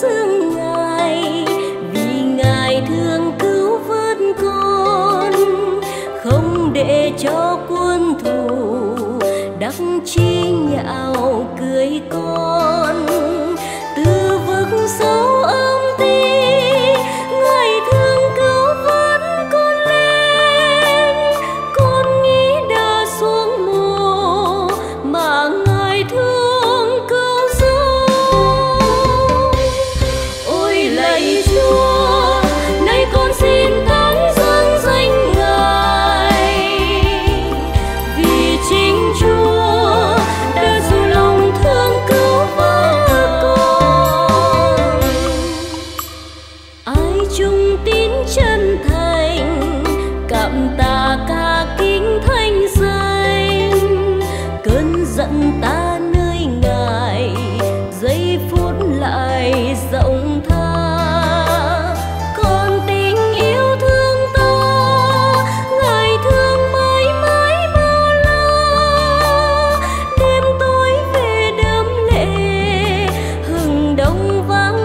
dương ngài, vì ngài thương cứu vớt con, không để cho quân thù đắc chi nhạo cười con. chung tín chân thành cảm tạ ca kính thanh danh. Cơn giận ta nơi ngài, giây phút lại rộng tha. Còn tình yêu thương ta, ngài thương mãi mãi bao la. Đêm tối về đẫm lệ, hừng đông vắng